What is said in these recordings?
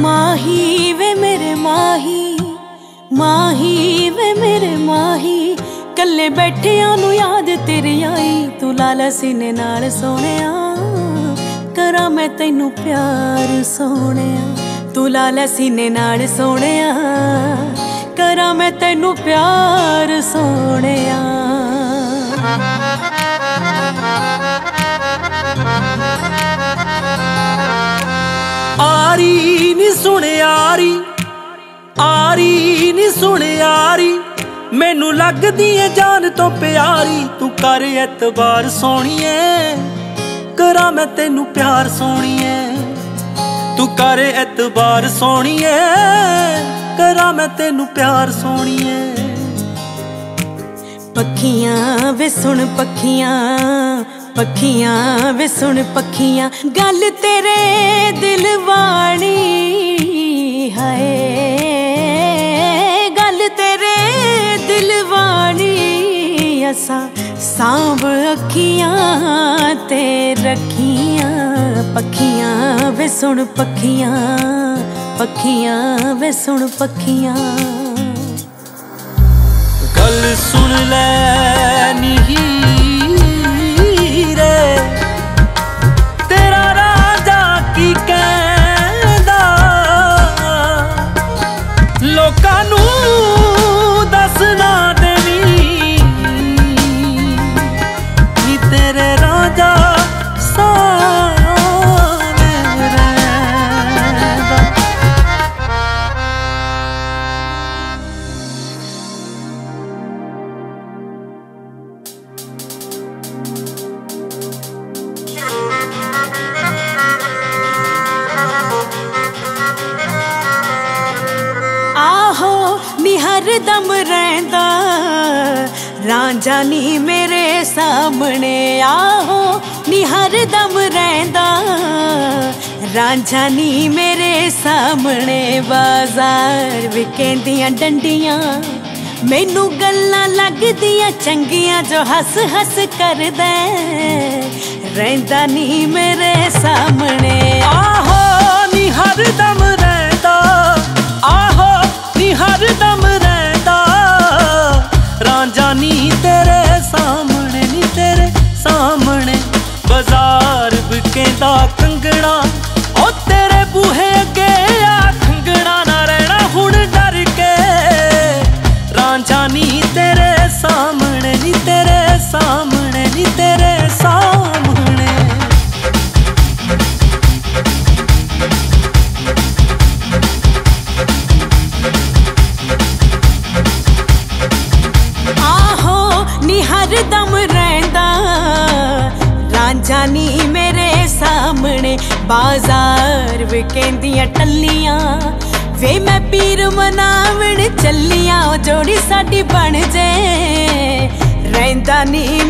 ਮਾਹੀ ਵੇ ਮੇਰੇ ਮਾਹੀ ਮਾਹੀ ਵੇ ਮੇਰੇ ਮਾਹੀ, ਕੱਲੇ ਬੈਠਿਆਂ ਨੂੰ ਯਾਦ ਤੇਰੀ ਆਈ, ਤੂੰ ਲਾਲ ਸੀਨੇ ਨਾਲ ਸੋਹਣਿਆ, ਕਰਾਂ ਮੈਂ ਤੈਨੂੰ ਪਿਆਰ ਸੋਹਣਿਆ, ਤੂੰ ਲਾਲ ਸੀਨੇ ਨਾਲ ਸੋਹਣਿਆ, ਕਰਾਂ ਮੈਂ ਤੈਨੂੰ ਪਿਆਰ ਸੋਹਣਿਆ। ਆਰੀ ਨੀ ਸੁਣਿਆਰੀ ਆਰੀ ਨੀ ਸੁਣਿਆਰੀ ਮੈਨੂੰ ਲੱਗਦੀ ਏ ਜਾਨ ਤੋਂ ਪਿਆਰੀ, ਤੂੰ ਕਰ ਇਤਬਾਰ ਸੋਣੀਏ ਕਰਾਂ ਮੈਂ ਤੈਨੂੰ ਪਿਆਰ ਸੋਣੀਏ ਤੂੰ ਕਰ ਇਤਬਾਰ ਸੋਣੀਏ ਕਰਾਂ ਮੈਂ ਤੈਨੂੰ ਪਿਆਰ ਸੋਣੀਏ ਪੱਖੀਆਂ ਵੇ ਸੁਣ ਪੱਖੀਆਂ ਪੱਖੀਆਂ ਵੇ ਸੁਣ ਪੱਖੀਆਂ, ਗੱਲ ਤੇਰੇ ਦਿਲ ਵਾਲੀ ਹਾਏ। ਗੱਲ ਤੇਰੇ ਦਿਲ ਵਾਲੀ, ਅਸਾਂ ਸਾਂਭ ਅੱਖੀਆਂ ਤੇ ਰੱਖੀਆਂ। ਪੱਖੀਆਂ ਵੇ ਸੁਣ ਪੱਖੀਆਂ ਪੱਖੀਆਂ ਵੇ ਸੁਣ ਪੱਖੀਆਂ। ਗੱਲ ਸੁਣ ਲੈ ਨੀ ਨੀ ਹਰਦਮ ਰਹਿੰਦਾ। ਰਾਂਝਾ ਨੀ ਮੇਰੇ ਸਾਹਮਣੇ ਆਹੋ, ਨੀ ਹਰ ਦਮ ਰਹਿੰਦਾ। ਰਾਂਝਾ ਨੀ ਮੇਰੇ ਸਾਹਮਣੇ ਬਾਜ਼ਾਰ ਵਿਕੇਂਦੀਆਂ ਡੰਡੀਆਂ। ਮੈਨੂੰ ਗੱਲਾਂ ਲੱਗਦੀਆਂ ਚੰਗੀਆਂ ਜੋ ਹੱਸ ਹੱਸ ਕਰਦਾ। ਰਹਿੰਦਾ ਨੀ ਮੇਰੇ ਸਾਹਮਣੇ ਰਾਂਝਾ ਨੀ ਤੇਰੇ ਸਾਹਮਣੇ, ਨੀ ਤੇਰੇ ਸਾਹਮਣੇ, ਨੀ ਤੇਰੇ ਸਾਹਮਣੇ। ਆਹੋ, ਨੀ ਹਰ ਦਮ ਰਹਿੰਦਾ। ਰਾਂਝਾ ਨੀ ਮੇਰੇ ਸਾਹਮਣੇ, ਬਾਜ਼ਾਰ ਵਿਕੇਂਦੀਆਂ ਟੱਲੀਆਂ। ਵੇ ਮੈਂ ਪੀਰ ਮਨਾਵਣ ਚੱਲੀਆਂ ਉਹ ਜੋੜੀ ਸਾਡੀ ਬਣ ਜੇ। ਰਹਿੰਦਾ ਨੀ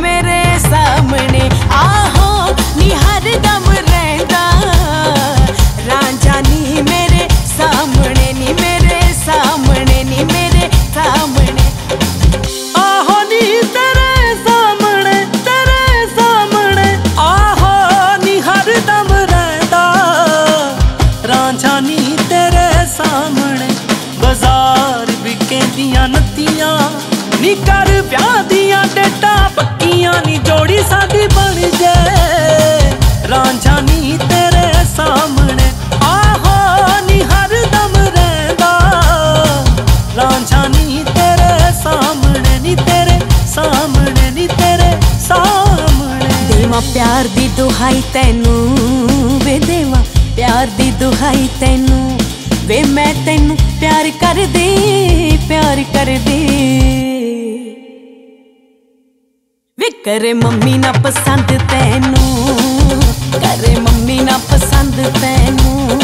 ਪਿਆਰ ਦੀ ਦੁਹਾਈ ਤੈਨੂੰ ਵੇ ਦੇਵਾ, ਪਿਆਰ ਦੀ ਦੁਹਾਈ ਤੈਨੂੰ ਵੇ ਮੈਂ ਤੈਨੂੰ ਪਿਆਰ ਕਰਦੀ ਪਿਆਰ ਕਰਦੀ। ਵੇ ਕਰੇ ਮੰਮੀ ਨਾ ਪਸੰਦ ਤੈਨੂੰ, ਕਰੇ ਮੰਮੀ ਨਾ ਪਸੰਦ ਤੈਨੂੰ,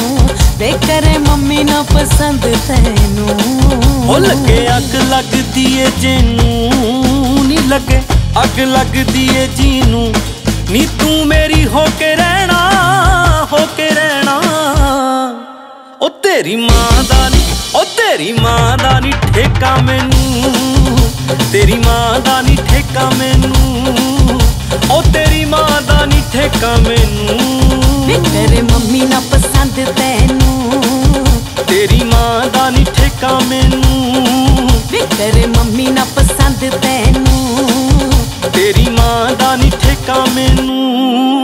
ਵੇ ਕਰੇ ਮੰਮੀ ਨਾ ਪਸੰਦ ਤੈਨੂੰ। ਉਹ ਲੱਗੇ ਅੱਗ ਲੱਗਦੀ ਏ ਜਿਹਨੂੰ, ਨੀ ਲੱਗੇ ਅੱਗ ਲੱਗਦੀ ਏ ਜੀਨੂੰ ਨੀ ਤੂੰ ਮੇਰੀ ਹੋ ਕੇ ਰਹਿਣਾ, ਹੋ ਕੇ ਰਹਿਣਾ। ਉਹ ਤੇਰੀ ਮਾਂ ਦਾ ਨੀ, ਉਹ ਤੇਰੀ ਮਾਂ ਦਾ ਨੀ ਠੇਕਾ ਮੈਨੂੰ। ਤੇਰੀ ਮਾਂ ਦਾ ਨੀ ਠੇਕਾ ਮੈਨੂੰ। ਉਹ ਤੇਰੀ ਮਾਂ ਦਾ ਨੀ ਠੇਕਾ ਮੈਨੂੰ। ਵੇ ਕਰੇ ਮੰਮੀ ਨਾ ਤੈਨੂੰ ਮੈਨੂੰ।